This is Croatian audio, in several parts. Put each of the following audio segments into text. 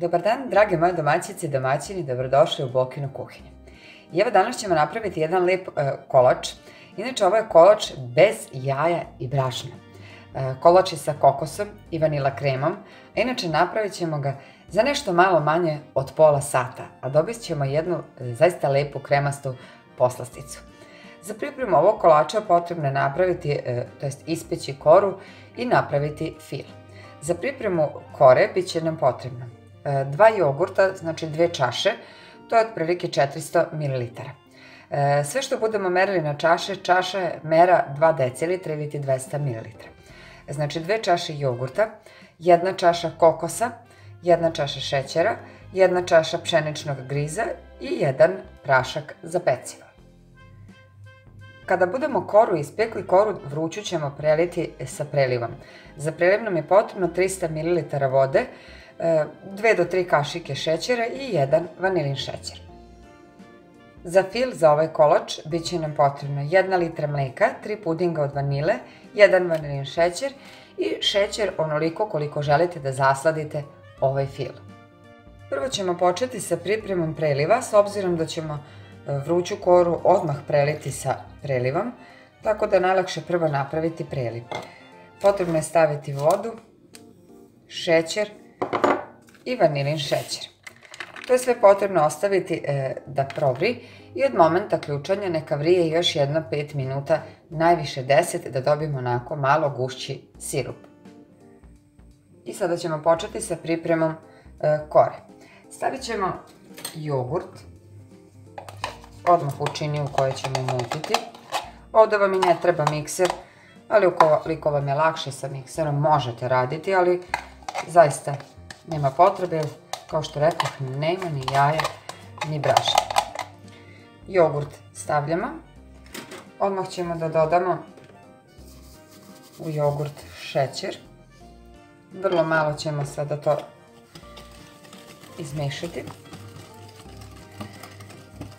Dobar dan, drage moje domaćice i domaćini, dobrodošli u Bokinu kuhinju. I evo danas ćemo napraviti jedan lep e, kolač. Inače, ovo je kolač bez jaja i brašna. E, kolač je sa kokosom i vanila kremom, a inače napravit ćemo ga za nešto malo manje od pola sata, a dobit ćemo jednu e, zaista lepu kremastu poslasticu. Za pripremu ovog kolača potrebno je napraviti, to jest ispeći koru i napraviti fil. Za pripremu kore bit će nam potrebno dva jogurta, znači dve čaše, to je otprilike 400 ml. E, sve što budemo merili na čaše, čaša je mera 2 decilitra ili 200 ml. Znači dve čaše jogurta, jedna čaša kokosa, jedna čaša šećera, jedna čaša pšeničnog griza i jedan prašak za pecivo. Kada budemo koru ispekli, koru vruću ćemo preliti sa prelivom. Za preliv nam je potrebno 300 ml vode, 2 do 3 kašike šećera i 1 vanilin šećer. Za fil za ovaj kolač bit će nam potrebno 1 litra mleka, 3 pudinga od vanile, 1 vanilin šećer i šećer onoliko koliko želite da zasladite ovaj fil. Prvo ćemo početi sa pripremom preliva, s obzirom da ćemo e, vruću koru odmah preliti sa prelivom, tako da je najlakše prvo napraviti preliv. Potrebno je staviti vodu, šećer, i vanilin šećer. To je sve potrebno ostaviti e, da provri i od momenta ključanja neka vrije još jedno 5 minuta, najviše 10 da dobijemo onako malo gušći sirup. I sada ćemo početi sa pripremom e, kore. Stavit ćemo jogurt, odmah u čini u kojoj ćemo mutiti. Ovdje vam i ne treba mikser, ali ukoliko vam je lakše sa mikserom možete raditi, ali zaista nema potrebe, kao što rekao, nema ni jaja, ni brašna. Jogurt stavljamo. Odmah ćemo da dodamo u jogurt šećer. Vrlo malo ćemo sada to izmešati.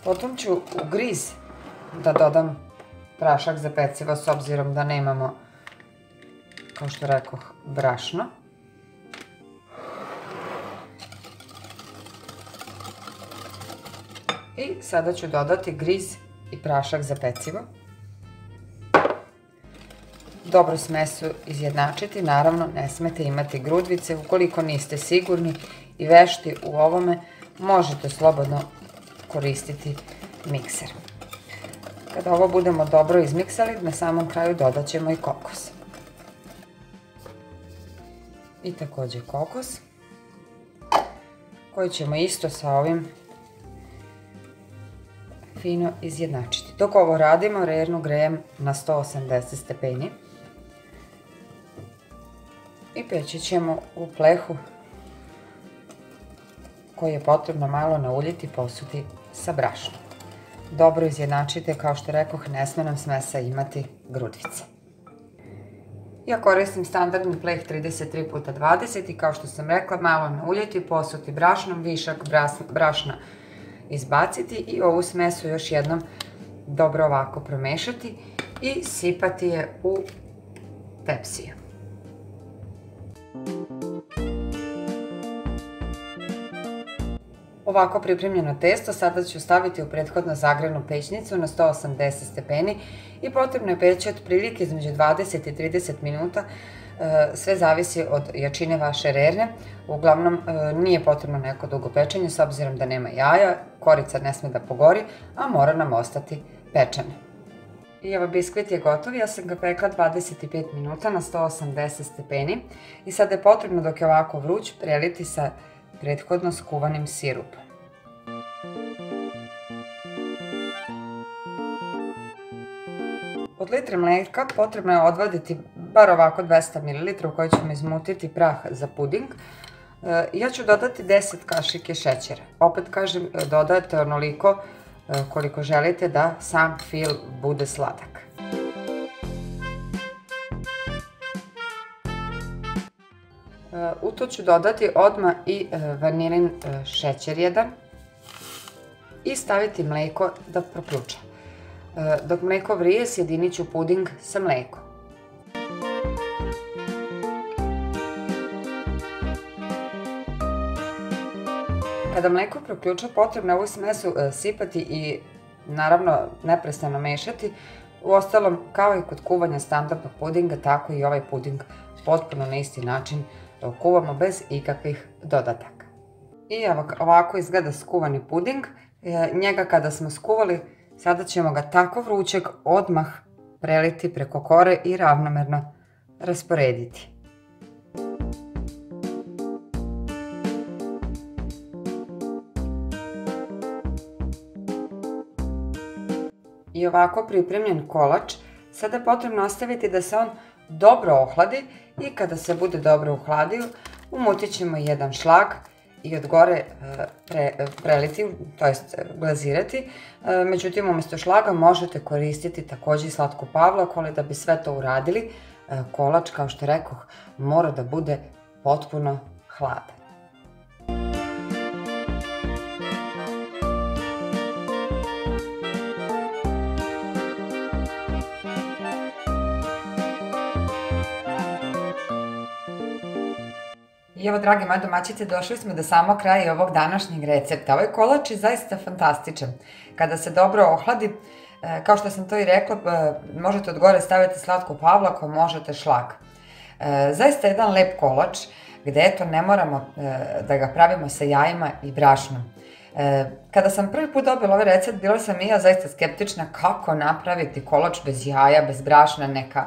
Potom ću u griz da dodam prašak za pecivo s obzirom da nemamo, kao što rekoh, brašno. I sada ću dodati griz i prašak za pecivo. Dobro smesu izjednačiti, naravno ne smete imati grudvice. Ukoliko niste sigurni i vešti u ovome, možete slobodno koristiti mikser. Kada ovo budemo dobro izmiksali, na samom kraju dodat ćemo i kokos. I također kokos, koji ćemo isto sa ovim fino izjednačiti. Dok ovo radimo, rernu grejem na 180 stepeni. I peći ćemo u plehu koji je potrebno malo nauljiti posuti sa brašnom. Dobro izjednačite, kao što rekoh, ne sme nam smesa imati grudvice. Ja koristim standardni pleh 33 x 20 i kao što sam rekla, malo nauljiti, posuti brašnom, višak brašna izbaciti i ovu smesu još jednom dobro ovako promešati i sipati je u tepsiju. Ovako pripremljeno testo sada ću staviti u prethodno zagrenu pećnicu na 180 stepeni i potrebno je peći otprilike između 20 i 30 minuta sve zavisi od jačine vaše rerne. Uglavnom e, nije potrebno neko dugo pečenje s obzirom da nema jaja, korica ne sme da pogori, a mora nam ostati pečena. I evo biskvit je gotov, ja sam ga pekla 25 minuta na 180 stepeni i sada je potrebno dok je ovako vruć preliti sa prethodno skuvanim sirupom. Od litre mlijeka potrebno je odvaditi bar ovako 200 ml u kojoj ćemo izmutiti prah za puding. E, ja ću dodati 10 kašike šećera. Opet kažem, e, dodajte onoliko e, koliko želite da sam fil bude sladak. U to ću dodati odmah i vanilin šećer jedan i staviti mlijeko da proključa. Dok mlijeko vrije, sjedinit ću puding sa mlijekom. Kada mleko proključa, potrebno je ovu smesu e, sipati i naravno neprestano mešati. U ostalom, kao i kod kuvanja standardnog pudinga, tako i ovaj puding potpuno na isti način kuvamo bez ikakvih dodataka. I ovako izgleda skuvani puding. E, njega kada smo skuvali, sada ćemo ga tako vrućeg odmah preliti preko kore i ravnomerno rasporediti. I ovako pripremljen kolač, sada je potrebno ostaviti da se on dobro ohladi i kada se bude dobro uhladio, umutit ćemo jedan šlag i od gore e, preliti, to jest glazirati. E, međutim, umjesto šlaga možete koristiti također slatku pavlaku, ali da bi sve to uradili, e, kolač, kao što rekoh, mora da bude potpuno hladan. I evo, drage moje domaćice, došli smo do samog kraja ovog današnjeg recepta. Ovaj kolač je zaista fantastičan. Kada se dobro ohladi, e, kao što sam to i rekla, e, možete od gore staviti slatku pavlaku, možete šlag. E, zaista je jedan lep kolač, gdje eto ne moramo da ga pravimo sa jajima i brašnom. Kada sam prvi put dobila ovaj recept, bila sam i ja zaista skeptična kako napraviti kolač bez jaja, bez brašna, neka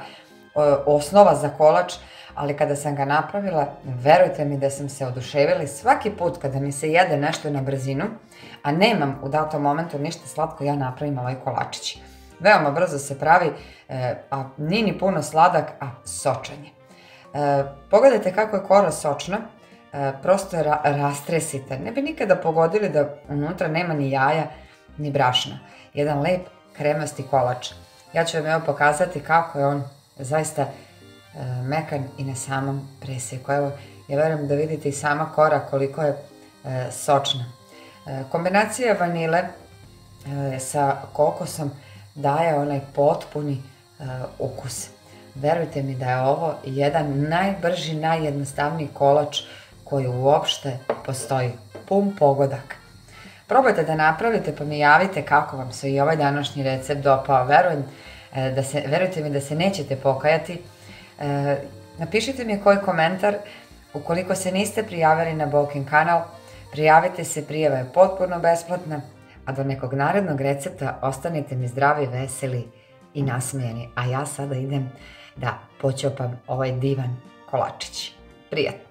osnova za kolač ali kada sam ga napravila, verujte mi da sam se oduševila svaki put kada mi se jede nešto na brzinu, a nemam u datom momentu ništa slatko, ja napravim ovaj kolačić. Veoma brzo se pravi, e, a nije ni puno sladak, a sočan je. E, pogledajte kako je kora sočna, e, prosto je rastresite. Ne bi nikada pogodili da unutra nema ni jaja, ni brašna. Jedan lep kremasti kolač. Ja ću vam evo pokazati kako je on zaista mekan i na samom presjeku. Evo, ja verujem da vidite i sama kora koliko je e, sočna. E, kombinacija vanile sa kokosom daje onaj potpuni ukus. Verujte mi da je ovo jedan najbrži, najjednostavniji kolač koji uopšte postoji. Pun pogodak. Probajte da napravite pa mi javite kako vam se i ovaj današnji recept dopao. Verujte mi da se nećete pokajati E, napišite mi koji komentar. Ukoliko se niste prijavili na Bokin kanal, prijavite se, prijava je potpuno besplatna, a do nekog narednog recepta ostanite mi zdravi, veseli i nasmijeni. A ja sada idem da počopam ovaj divan kolačić. Prijatno!